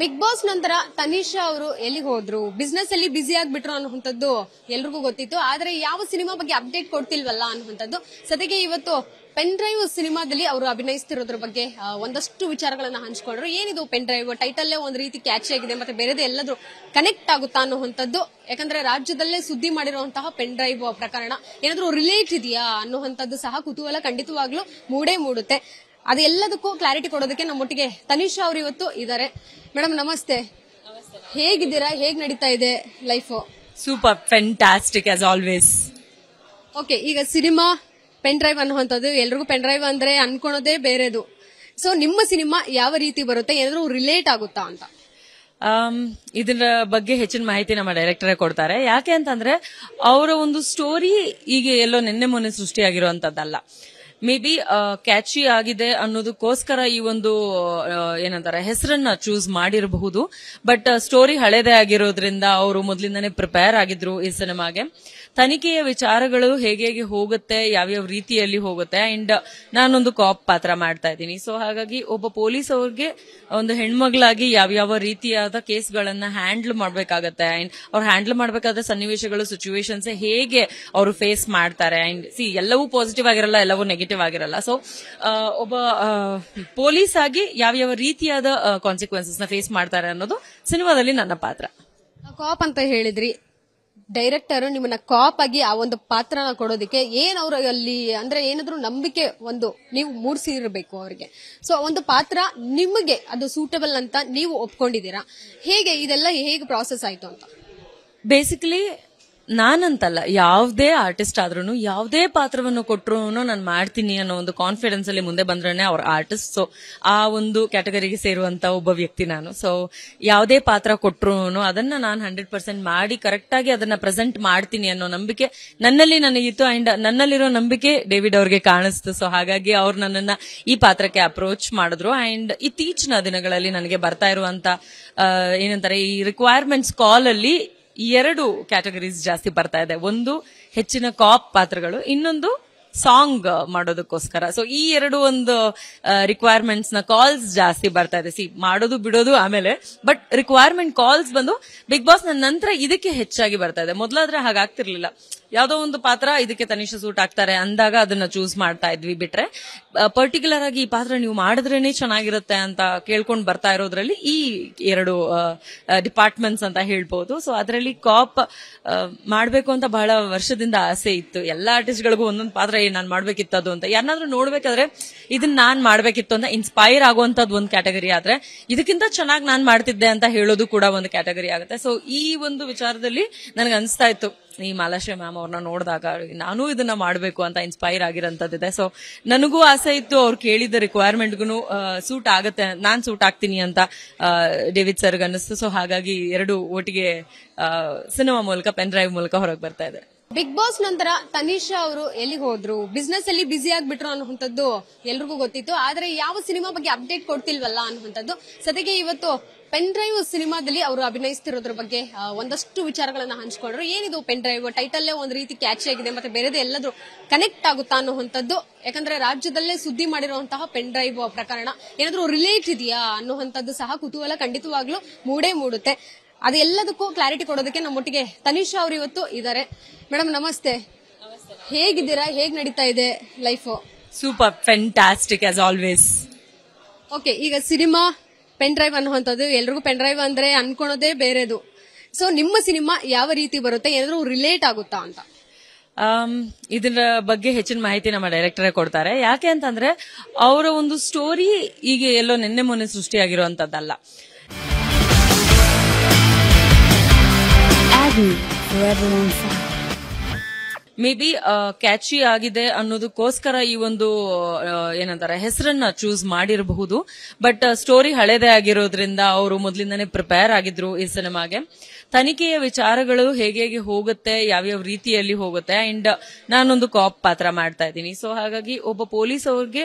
Big boss ನಂತರ ತನಿಷಾ ಅವರು ಎಲ್ಲಿಗೆ ಹೋದ್ರು ಬಿಸ್ನೆಸ್ ಅಲ್ಲಿ ಬ್ಯುಸಿ ಆಗ್ಬಿಟ್ರು ಅನ್ನುವಂಥದ್ದು ಎಲ್ರಿಗೂ ಗೊತ್ತಿತ್ತು ಆದ್ರೆ ಯಾವ ಸಿನಿಮಾ ಬಗ್ಗೆ ಅಪ್ಡೇಟ್ ಕೊಡ್ತಿಲ್ವಲ್ಲ ಅನ್ನುವಂಥದ್ದು ಸದ್ಯಕ್ಕೆ ಇವತ್ತು ಪೆನ್ ಡ್ರೈವ್ ಸಿನಿಮಾದಲ್ಲಿ ಅವರು ಅಭಿನಯಿಸ್ತಿರೋದ್ರ ಬಗ್ಗೆ ಒಂದಷ್ಟು ವಿಚಾರಗಳನ್ನ ಹಂಚ್ಕೊಂಡ್ರು ಏನಿದು ಪೆನ್ ಡ್ರೈವ್ ಟೈಟಲ್ಲೇ ಒಂದು ರೀತಿ ಕ್ಯಾಚ್ ಆಗಿದೆ ಮತ್ತೆ ಬೇರೆದೇ ಎಲ್ಲಾದ್ರೂ ಕನೆಕ್ಟ್ ಆಗುತ್ತಾ ಅನ್ನುವಂಥದ್ದು ಯಾಕಂದ್ರೆ ರಾಜ್ಯದಲ್ಲೇ ಸುದ್ದಿ ಮಾಡಿರುವಂತಹ ಪೆನ್ ಡ್ರೈವ್ ಪ್ರಕರಣ ಏನಾದ್ರೂ ರಿಲೇಟ್ ಇದೆಯಾ ಅನ್ನುವಂಥದ್ದು ಸಹ ಕುತೂಹಲ ಖಂಡಿತವಾಗ್ಲೂ ಮೂಡೇ ಮೂಡುತ್ತೆ ಅದೆಲ್ಲದಕ್ಕೂ ಕ್ಲಾರಿಟಿ ಕೊಡೋದಕ್ಕೆ ನಮ್ಮೊಟ್ಟಿಗೆ ತನಿಷಾ ಅವರು ಇವತ್ತು ಇದ್ದಾರೆ. ಮೇಡಮ್ ನಮಸ್ತೆ. ಹೇಗಿದ್ದೀರಾ? ಹೇಗ್ ನಡೀತಾ ಇದೆ life super fantastic as always okay ಈಗ ಸಿನಿಮಾ ಪೆನ್ ಡ್ರೈವ್ ಅನ್ನುವಂಥದ್ದು ಎಲ್ರಿಗೂ ಪೆನ್ ಡ್ರೈವ್ ಅಂದ್ರೆ ಅನ್ಕೊಳೋದೇ ಬೇರೆದು. ಸೊ ನಿಮ್ಮ ಸಿನಿಮಾ ಯಾವ ರೀತಿ ಬರುತ್ತೆ? ಏನಾದರೂ ರಿಲೇಟ್ ಆಗುತ್ತಾ ಅಂತ? ಇದರ ಬಗ್ಗೆ ಹೆಚ್ಚಿನ ಮಾಹಿತಿ ನಮ್ಮ ಡೈರೆಕ್ಟರೇ ಕೊಡ್ತಾರೆ. ಯಾಕೆ ಅಂತಂದ್ರೆ ಅವರ ಒಂದು ಸ್ಟೋರಿ ಈಗ ಎಲ್ಲೋ ನಿನ್ನೆ ಮೊನ್ನೆ ಸೃಷ್ಟಿಯಾಗಿರುವಂತದ್ದಲ್ಲ ಮೇ ಬಿ ಕ್ಯಾಚಿ ಆಗಿದೆ ಅನ್ನೋದಕ್ಕೋಸ್ಕರ ಈ ಒಂದು ಏನಂತಾರೆ, ಹೆಸರನ್ನ ಚೂಸ್ ಮಾಡಿರಬಹುದು. ಬಟ್ ಸ್ಟೋರಿ ಹಳೇದೇ ಆಗಿರೋದ್ರಿಂದ ಅವರು ಮೊದಲಿಂದನೇ ಪ್ರಿಪೇರ್ ಆಗಿದ್ರು ಈ ಸಿನಿಮಾಗೆ. ತನಿಖೆಯ ವಿಚಾರಗಳು ಹೇಗೆ ಹೇಗೆ ಹೋಗುತ್ತೆ, ಯಾವ್ಯಾವ ರೀತಿಯಲ್ಲಿ ಹೋಗುತ್ತೆ ಅಂಡ್ ನಾನೊಂದು ಕಾಪ್ ಪಾತ್ರ ಮಾಡ್ತಾ ಇದ್ದೀನಿ. ಸೊ ಹಾಗಾಗಿ ಒಬ್ಬ ಪೊಲೀಸ್ ಅವ್ರಿಗೆ ಒಂದು ಹೆಣ್ಮಗಳಾಗಿ ಯಾವ್ಯಾವ ರೀತಿಯಾದ ಕೇಸ್ಗಳನ್ನ ಹ್ಯಾಂಡಲ್ ಮಾಡ್ಬೇಕಾಗತ್ತೆ ಅಂಡ್ ಅವ್ರು ಹ್ಯಾಂಡಲ್ ಮಾಡಬೇಕಾದ ಸನ್ನಿವೇಶಗಳು ಸಿಚುವೇಶನ್ಸ್ ಹೇಗೆ ಅವರು ಫೇಸ್ ಮಾಡ್ತಾರೆ ಅಂಡ್ ಸಿ ಎಲ್ಲವೂ ಪಾಸಿಟಿವ್ ಆಗಿರಲ್ಲ, ಎಲ್ಲವೂ ನೆಗೆಟಿವ್ ಆಗಿರಲ್ಲ. ಸೊ ಒಬ್ಬ ಪೊಲೀಸ್ ಆಗಿ ಯಾವ್ಯಾವ ರೀತಿಯಾದ ಕಾನ್ಸಿಕ್ವೆನ್ಸಸ್ನ ಫೇಸ್ ಮಾಡ್ತಾರೆ ಅನ್ನೋದು ಸಿನಿಮಾದಲ್ಲಿ ನನ್ನ ಪಾತ್ರ. ಕಾಪ್ ಅಂತ ಹೇಳಿದ್ರಿ. ಡೈರೆಕ್ಟರ್ ನಿಮ್ಮನ್ನ ಕಾಪ್ ಆಗಿ ಆ ಒಂದು ಪಾತ್ರನ ಕೊಡೋದಕ್ಕೆ ಏನ್ ಅವ್ರ ಅಲ್ಲಿ ಅಂದ್ರೆ ಏನಾದ್ರೂ ನಂಬಿಕೆ ಒಂದು ನೀವು ಮೂಡಿಸಿರ್ಬೇಕು ಅವರಿಗೆ. ಸೊ ಒಂದು ಪಾತ್ರ ನಿಮಗೆ ಅದು ಸೂಟಬಲ್ ಅಂತ ನೀವು ಒಪ್ಕೊಂಡಿದ್ದೀರಾ? ಹೇಗೆ ಇದೆಲ್ಲ ಹೇಗೆ ಪ್ರಾಸೆಸ್ ಆಯ್ತು ಅಂತ? ಬೇಸಿಕಲಿ ನಾನಂತಲ್ಲ, ಯಾವುದೇ ಆರ್ಟಿಸ್ಟ್ ಆದ್ರೂ ಯಾವುದೇ ಪಾತ್ರವನ್ನು ಕೊಟ್ಟರು ನಾನು ಮಾಡ್ತೀನಿ ಅನ್ನೋ ಒಂದು ಕಾನ್ಫಿಡೆನ್ಸ್ ಅಲ್ಲಿ ಮುಂದೆ ಬಂದ್ರೆ ಅವ್ರ ಆರ್ಟಿಸ್ಟ್ ಸೊ ಆ ಒಂದು ಕ್ಯಾಟಗರಿಗೆ ಸೇರುವಂತ ಒಬ್ಬ ವ್ಯಕ್ತಿ ನಾನು. ಸೊ ಯಾವುದೇ ಪಾತ್ರ ಕೊಟ್ಟರು ಅದನ್ನ ನಾನು ಹಂಡ್ರೆಡ್ ಪರ್ಸೆಂಟ್ ಮಾಡಿ ಕರೆಕ್ಟ್ ಆಗಿ ಅದನ್ನ ಪ್ರೆಸೆಂಟ್ ಮಾಡ್ತೀನಿ ಅನ್ನೋ ನಂಬಿಕೆ ನನ್ನಲ್ಲಿ ನನಗಿತ್ತು ಅಂಡ್ ನನ್ನಲ್ಲಿರೋ ನಂಬಿಕೆ ಡೇವಿಡ್ ಅವ್ರಿಗೆ ಕಾಣಿಸ್ತು. ಸೊ ಹಾಗಾಗಿ ಅವ್ರು ನನ್ನನ್ನ ಈ ಪಾತ್ರಕ್ಕೆ ಅಪ್ರೋಚ್ ಮಾಡಿದ್ರು. ಅಂಡ್ ಇತ್ತೀಚಿನ ದಿನಗಳಲ್ಲಿ ನನಗೆ ಬರ್ತಾ ಇರುವಂತ ಏನಂತಾರೆ, ಈ ರಿಕ್ವೈರ್ಮೆಂಟ್ಸ್ ಕಾಲ್ ಅಲ್ಲಿ ಎರಡು ಕ್ಯಾಟಗರೀಸ್ ಜಾಸ್ತಿ ಬರ್ತಾ ಇದೆ. ಒಂದು ಹೆಚ್ಚಿನ ಕಾಪ್ ಪಾತ್ರಗಳು ಇನ್ನೊಂದು ಸಾಂಗ್ ಮಾಡೋದಕ್ಕೋಸ್ಕರ. ಸೊ ಈ ಎರಡು ಒಂದು ರಿಕ್ವೈರ್ಮೆಂಟ್ಸ್ನ ಕಾಲ್ಸ್ ಜಾಸ್ತಿ ಬರ್ತಾ ಇದೆ. ಸಿ ಮಾಡೋದು ಬಿಡೋದು ಆಮೇಲೆ ಬಟ್ ರಿಕ್ವೈರ್ಮೆಂಟ್ ಕಾಲ್ಸ್ ಬಂದು ಬಿಗ್ ಬಾಸ್ನ ನಂತರ ಇದಕ್ಕೆ ಹೆಚ್ಚಾಗಿ ಬರ್ತಾ ಇದೆ. ಮೊದಲಾದ್ರೆ ಹಾಗಾಗ್ತಿರ್ಲಿಲ್ಲ. ಯಾವ್ದೋ ಒಂದು ಪಾತ್ರ ಇದಕ್ಕೆ ತನಿಷ ಸೂಟ್ ಆಗ್ತಾರೆ ಅಂದಾಗ ಅದನ್ನ ಚೂಸ್ ಮಾಡ್ತಾ ಇದ್ವಿ. ಬಿಟ್ರೆ ಪರ್ಟಿಕ್ಯುಲರ್ ಆಗಿ ಈ ಪಾತ್ರ ನೀವು ಮಾಡಿದ್ರೇನೆ ಚೆನ್ನಾಗಿರುತ್ತೆ ಅಂತ ಕೇಳ್ಕೊಂಡು ಬರ್ತಾ ಇರೋದ್ರಲ್ಲಿ ಈ ಎರಡು ಡಿಪಾರ್ಟ್ಮೆಂಟ್ಸ್ ಅಂತ ಹೇಳ್ಬೋದು. ಸೊ ಅದರಲ್ಲಿ ಕಾಪ್ ಮಾಡಬೇಕು ಅಂತ ಬಹಳ ವರ್ಷದಿಂದ ಆಸೆ ಇತ್ತು. ಎಲ್ಲಾ ಆರ್ಟಿಸ್ಟ್ಗಳಿಗೂ ಒಂದೊಂದು ಪಾತ್ರ ಏ ನಾನ್ ಮಾಡ್ಬೇಕಿತ್ತು ಅದು ಅಂತ. ಯಾರನ್ನಾದ್ರೂ ನೋಡ್ಬೇಕಾದ್ರೆ ಇದನ್ನ ನಾನ್ ಮಾಡ್ಬೇಕಿತ್ತು ಅಂತ ಇನ್ಸ್ಪೈರ್ ಆಗುವಂತದ್ದು ಒಂದು ಕ್ಯಾಟಗರಿ ಆದ್ರೆ ಇದಕ್ಕಿಂತ ಚೆನ್ನಾಗಿ ನಾನ್ ಮಾಡ್ತಿದ್ದೆ ಅಂತ ಹೇಳೋದು ಕೂಡ ಒಂದು ಕ್ಯಾಟಗರಿ ಆಗುತ್ತೆ. ಸೊ ಈ ಒಂದು ವಿಚಾರದಲ್ಲಿ ನನಗೆ ಅನಿಸ್ತಾ ಇತ್ತು, ಈ ಮಾಲಾಶ್ರೀ ಮ್ಯಾಮ್ ಅವ್ರನ್ನ ನೋಡಿದಾಗ ನಾನು ಇದನ್ನ ಮಾಡಬೇಕು ಅಂತ ಇನ್ಸ್ಪೈರ್ ಆಗಿರೋಂಥದ್ದಿದೆ. ಸೊ ನನಗೂ ಆಸೆ ಇತ್ತು ಅವ್ರು ಕೇಳಿದ ರಿಕ್ವೈರ್ಮೆಂಟ್ಗೂ ಸೂಟ್ ಆಗುತ್ತೆ, ನಾನ್ ಸೂಟ್ ಆಗ್ತೀನಿ ಅಂತ ಡೇವಿಡ್ ಸರ್ಗ್ ಅನ್ನಿಸ್ತು. ಸೊ ಹಾಗಾಗಿ ಎರಡು ಒಟ್ಟಿಗೆ ಸಿನಿಮಾ ಮೂಲಕ ಪೆನ್ ಡ್ರೈವ್ ಮೂಲಕ ಹೊರಗೆ ಬರ್ತಾ ಇದೆ ಬಿಗ್ ಬಾಸ್ ನಂತರ ತನಿಷಾ ಅವರು ಎಲ್ಲಿಗೆ ಹೋದ್ರು? ಬಿಸ್ನೆಸ್ ಅಲ್ಲಿ ಬ್ಯುಸಿ ಆಗ್ಬಿಟ್ರು ಅನ್ನುವಂಥದ್ದು ಎಲ್ರಿಗೂ ಗೊತ್ತಿತ್ತು. ಆದ್ರೆ ಯಾವ ಸಿನಿಮಾ ಬಗ್ಗೆ ಅಪ್ಡೇಟ್ ಕೊಡ್ತಿಲ್ವಲ್ಲ ಅನ್ನುವಂಥದ್ದು. ಸದ್ಯಕ್ಕೆ ಇವತ್ತು ಪೆನ್ ಡ್ರೈವ್ ಸಿನಿಮಾದಲ್ಲಿ ಅವರು ಅಭಿನಯಿಸ್ತಿರೋದ್ರ ಬಗ್ಗೆ ಒಂದಷ್ಟು ವಿಚಾರಗಳನ್ನ ಹಂಚಿಕೊಂಡ್ರು ಏನಿದು ಪೆನ್ ಡ್ರೈವ್ ಟೈಟಲ್ಲೇ ಒಂದ್ ರೀತಿ ಕ್ಯಾಚ್ ಆಗಿದೆ, ಮತ್ತೆ ಬೇರೆದೇ ಎಲ್ಲಾದ್ರೂ ಕನೆಕ್ಟ್ ಆಗುತ್ತಾ ಅನ್ನುವಂಥದ್ದು. ಯಾಕಂದ್ರೆ ರಾಜ್ಯದಲ್ಲೇ ಸುದ್ದಿ ಮಾಡಿರುವಂತಹ ಪೆನ್ ಡ್ರೈವ್ ಪ್ರಕರಣ. ಏನಾದ್ರೂ ರಿಲೇಟ್ ಇದೆಯಾ ಅನ್ನುವಂಥದ್ದು ಸಹ ಕುತೂಹಲ ಖಂಡಿತವಾಗ್ಲೂ ಮೂಡೇ ಮೂಡುತ್ತೆ. ಅದೆಲ್ಲದಕ್ಕೂ ಕ್ಲಾರಿಟಿ ಕೊಡೋದಕ್ಕೆ ನಮ್ಮೊಟ್ಟಿಗೆ ತನಿಷಾ ಅವರು ಇವತ್ತು ಇದ್ದಾರೆ. ಮೇಡಮ್ ನಮಸ್ತೆ. ಹೇಗಿದ್ದೀರಾ? ಹೇಗ್ ನಡೀತಾ ಇದೆ life super fantastic as always okay ಈಗ ಸಿನಿಮಾ ಪೆನ್ ಡ್ರೈವ್ ಅನ್ನುವಂಥದ್ದು ಎಲ್ರಿಗೂ ಪೆನ್ ಡ್ರೈವ್ ಅಂದ್ರೆ ಅನ್ಕೊಳೋದೇ ಬೇರೆದು. ಸೊ ನಿಮ್ಮ ಸಿನಿಮಾ ಯಾವ ರೀತಿ ಬರುತ್ತೆ? ಏನಾದರೂ ರಿಲೇಟ್ ಆಗುತ್ತಾ ಅಂತ? ಆಮ್, ಇದರ ಬಗ್ಗೆ ಹೆಚ್ಚಿನ ಮಾಹಿತಿ ನಮ್ಮ ಡೈರೆಕ್ಟರೇ ಕೊಡ್ತಾರೆ. ಯಾಕೆ ಅಂತಂದ್ರೆ ಅವರ ಒಂದು ಸ್ಟೋರಿ ಈಗ ಎಲ್ಲೋ ನಿನ್ನೆ ಮೊನ್ನೆ ಸೃಷ್ಟಿಯಾಗಿರುವಂತದ್ದಲ್ಲ Forever on fire. Maybe catchy ಆಗಿದೆ ಅನ್ನೋದಕ್ಕೋಸ್ಕರ ಈ ಒಂದು ಏನಂತಾರೆ, ಹೆಸರನ್ನ ಚೂಸ್ ಮಾಡಿರಬಹುದು. ಬಟ್ ಸ್ಟೋರಿ ಹಳೆದೇ ಆಗಿರೋದ್ರಿಂದ ಅವರು ಮೊದಲಿಂದಾನೇ ಪ್ರಿಪೇರ್ ಆಗಿದ್ರು ಈ ಸಿನಿಮಾಗೆ. ತನಿಖೆಯ ವಿಚಾರಗಳು ಹೇಗೆ ಹೇಗೆ ಹೋಗುತ್ತೆ, ಯಾವ್ಯಾವ ರೀತಿಯಲ್ಲಿ ಹೋಗುತ್ತೆ ಅಂಡ್ ನಾನೊಂದು ಕಾಪ್ ಪಾತ್ರ ಮಾಡ್ತಾ ಇದ್ದೀನಿ. ಸೊ ಹಾಗಾಗಿ ಒಬ್ಬ ಪೊಲೀಸ್ ಅವ್ರಿಗೆ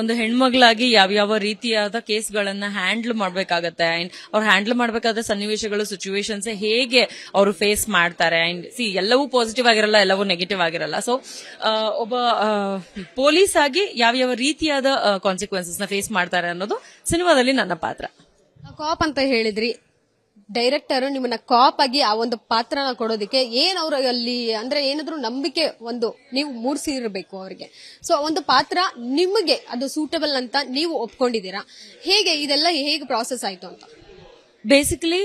ಒಂದು ಹೆಣ್ಮಗಳಾಗಿ ಯಾವ್ಯಾವ ರೀತಿಯಾದ ಕೇಸ್ಗಳನ್ನ ಹ್ಯಾಂಡಲ್ ಮಾಡ್ಬೇಕಾಗತ್ತೆ ಅಂಡ್ ಅವ್ರು ಹ್ಯಾಂಡಲ್ ಮಾಡಬೇಕಾದ ಸನ್ನಿವೇಶಗಳು ಸಿಚುವೇಶನ್ಸ್ ಹೇಗೆ ಅವರು ಫೇಸ್ ಮಾಡ್ತಾರೆ ಅಂಡ್ ಸಿ ಎಲ್ಲವೂ ಪಾಸಿಟಿವ್ ಆಗಿರಲ್ಲ, ಎಲ್ಲವೂ ನೆಗೆಟಿವ್ ಆಗಿರಲ್ಲ ಸೊ ಒಬ್ಬ ಪೊಲೀಸ್ ಆಗಿ ಯಾವ್ಯಾವ ರೀತಿಯಾದ ಕಾನ್ಸಿಕ್ವೆನ್ಸಸ್ನ ಫೇಸ್ ಮಾಡ್ತಾರೆ ಅನ್ನೋದು ಸಿನಿಮಾದಲ್ಲಿ ನನ್ನ ಪಾತ್ರ. ಕಾಪ್ ಅಂತ ಹೇಳಿದ್ರಿ. ಡೈರೆಕ್ಟರ್ ನಿಮ್ಮನ್ನ ಕಾಪ್ ಆಗಿ ಆ ಒಂದು ಪಾತ್ರನ ಕೊಡೋದಕ್ಕೆ ಏನ್ ಅವ್ರ ಅಲ್ಲಿ ಅಂದ್ರೆ ಏನಾದ್ರೂ ನಂಬಿಕೆ ಒಂದು ನೀವು ಮೂಡಿಸಿರ್ಬೇಕು ಅವರಿಗೆ. ಸೊ ಒಂದು ಪಾತ್ರ ನಿಮಗೆ ಅದು ಸೂಟಬಲ್ ಅಂತ ನೀವು ಒಪ್ಕೊಂಡಿದ್ದೀರಾ? ಹೇಗೆ ಇದೆಲ್ಲ ಹೇಗೆ ಪ್ರಾಸೆಸ್ ಆಯ್ತು ಅಂತ? ಬೇಸಿಕಲಿ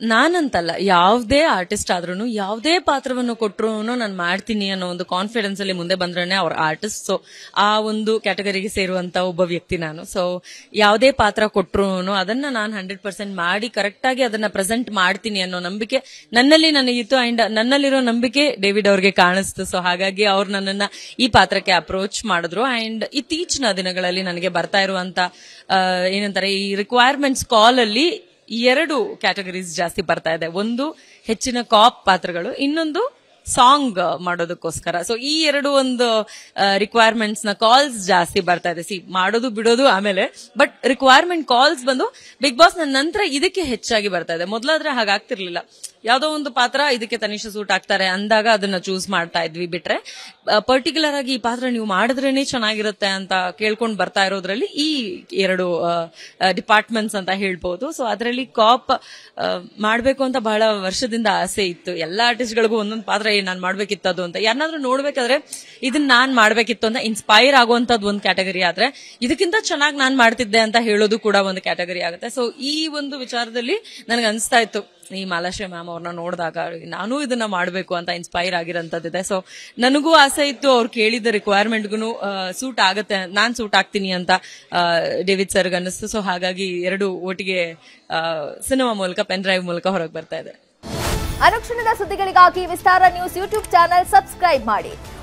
ನಾನಂತಲ್ಲ, ಯಾವುದೇ ಆರ್ಟಿಸ್ಟ್ ಆದ್ರೂ ಯಾವುದೇ ಪಾತ್ರವನ್ನು ಕೊಟ್ಟರು ನಾನು ಮಾಡ್ತೀನಿ ಅನ್ನೋ ಒಂದು ಕಾನ್ಫಿಡೆನ್ಸ್ ಅಲ್ಲಿ ಮುಂದೆ ಬಂದ್ರೆ ಅವ್ರ ಆರ್ಟಿಸ್ಟ್ ಸೊ ಆ ಒಂದು ಕ್ಯಾಟಗರಿಗೆ ಸೇರುವಂತ ಒಬ್ಬ ವ್ಯಕ್ತಿ ನಾನು. ಸೊ ಯಾವುದೇ ಪಾತ್ರ ಕೊಟ್ಟರು ಅದನ್ನ ನಾನು ಹಂಡ್ರೆಡ್ ಪರ್ಸೆಂಟ್ ಮಾಡಿ ಕರೆಕ್ಟ್ ಆಗಿ ಅದನ್ನ ಪ್ರೆಸೆಂಟ್ ಮಾಡ್ತೀನಿ ಅನ್ನೋ ನಂಬಿಕೆ ನನ್ನಲ್ಲಿ ನನಗಿತ್ತು ಅಂಡ್ ನನ್ನಲ್ಲಿರೋ ನಂಬಿಕೆ ಡೇವಿಡ್ ಅವ್ರಿಗೆ ಕಾಣಿಸ್ತು. ಸೊ ಹಾಗಾಗಿ ಅವ್ರು ನನ್ನನ್ನ ಈ ಪಾತ್ರಕ್ಕೆ ಅಪ್ರೋಚ್ ಮಾಡಿದ್ರು. ಅಂಡ್ ಇತ್ತೀಚಿನ ದಿನಗಳಲ್ಲಿ ನನಗೆ ಬರ್ತಾ ಇರುವಂತ ಏನಂತಾರೆ, ಈ ರಿಕ್ವೈರ್ಮೆಂಟ್ಸ್ ಕಾಲ್ ಅಲ್ಲಿ ಎರಡು ಕ್ಯಾಟಗರೀಸ್ ಜಾಸ್ತಿ ಬರ್ತಾ ಇದೆ. ಒಂದು ಹೆಚ್ಚಿನ ಕಾಪ್ ಪಾತ್ರಗಳು, ಇನ್ನೊಂದು ಸಾಂಗ್ ಮಾಡೋದಕ್ಕೋಸ್ಕರ. ಸೊ ಈ ಎರಡು ಒಂದು ರಿಕ್ವೈರ್ಮೆಂಟ್ಸ್ನ ಕಾಲ್ಸ್ ಜಾಸ್ತಿ ಬರ್ತಾ ಇದೆ. ಸಿ ಮಾಡೋದು ಬಿಡೋದು ಆಮೇಲೆ ಬಟ್ ರಿಕ್ವೈರ್ಮೆಂಟ್ ಕಾಲ್ಸ್ ಬಂದು ಬಿಗ್ ಬಾಸ್ ನಂತರ ಇದಕ್ಕೆ ಹೆಚ್ಚಾಗಿ ಬರ್ತಾ ಇದೆ. ಮೊದಲಾದ್ರೆ ಹಾಗಾಗ್ತಿರ್ಲಿಲ್ಲ. ಯಾವ್ದೋ ಒಂದು ಪಾತ್ರ ಇದಕ್ಕೆ ತನಿಷ ಸೂಟ್ ಆಗ್ತಾರೆ ಅಂದಾಗ ಅದನ್ನ ಚೂಸ್ ಮಾಡ್ತಾ ಇದ್ವಿ ಬಿಟ್ರೆ ಪರ್ಟಿಕ್ಯುಲರ್ ಆಗಿ ಈ ಪಾತ್ರ ನೀವು ಮಾಡಿದ್ರೇನೆ ಚೆನ್ನಾಗಿರುತ್ತೆ ಅಂತ ಕೇಳ್ಕೊಂಡು ಬರ್ತಾ ಇರೋದ್ರಲ್ಲಿ ಈ ಎರಡು ಡಿಪಾರ್ಟ್ಮೆಂಟ್ಸ್ ಅಂತ ಹೇಳ್ಬೋದು. ಸೊ ಅದರಲ್ಲಿ ಕಾಪ್ ಮಾಡಬೇಕು ಅಂತ ಬಹಳ ವರ್ಷದಿಂದ ಆಸೆ ಇತ್ತು. ಎಲ್ಲ ಆರ್ಟಿಸ್ಟ್ಗಳಿಗೂ ಒಂದೊಂದು ಪಾತ್ರ ನಾನು ಮಾಡ್ಬೇಕಿತ್ತು ಅದು ಅಂತ. ಯಾರನ್ನಾದ್ರೂ ನೋಡ್ಬೇಕಾದ್ರೆ ಇದನ್ನ ನಾನ್ ಮಾಡ್ಬೇಕಿತ್ತು ಅಂತ ಇನ್ಸ್ಪೈರ್ ಆಗುವಂತದ್ದು ಒಂದು ಕ್ಯಾಟಗರಿ ಆದ್ರೆ, ಇದಕ್ಕಿಂತ ಚೆನ್ನಾಗಿ ನಾನ್ ಮಾಡ್ತಿದ್ದೆ ಅಂತ ಹೇಳೋದು ಕೂಡ ಒಂದು ಕ್ಯಾಟಗರಿ ಆಗುತ್ತೆ. ಸೊ ಈ ಒಂದು ವಿಚಾರದಲ್ಲಿ ನನಗೆ ಅನಿಸ್ತಾ ಇತ್ತು. ಈ ಮಾಲಾಶ್ರೀ ಮ್ಯಾಮ್ ಅವ್ರನ್ನ ನೋಡಿದಾಗ ನಾನು ಇದನ್ನ ಮಾಡಬೇಕು ಅಂತ ಇನ್ಸ್ಪೈರ್ ಆಗಿರೋಂಥದ್ದಿದೆ ಸೊ ನನಗೂ ಆಸೆ ಇತ್ತು ಅವ್ರು ಕೇಳಿದ ರಿಕ್ವೈರ್ಮೆಂಟ್ಗೂ ಸೂಟ್ ಆಗುತ್ತೆ, ನಾನ್ ಸೂಟ್ ಆಗ್ತೀನಿ ಅಂತ ಡೇವಿಡ್ ಸರ್ಗ್ ಅನ್ನಿಸ್ತು. ಸೊ ಹಾಗಾಗಿ ಎರಡು ಒಟ್ಟಿಗೆ ಸಿನಿಮಾ ಮೂಲಕ ಪೆನ್ ಡ್ರೈವ್ ಮೂಲಕ ಹೊರಗೆ ಬರ್ತಾ ಇದೆ. ಅನುಕ್ಷಣದ ಸುದ್ದಿಗಳಿಗಾಗಿ Vistara news YouTube channel subscribe ಮಾಡಿ.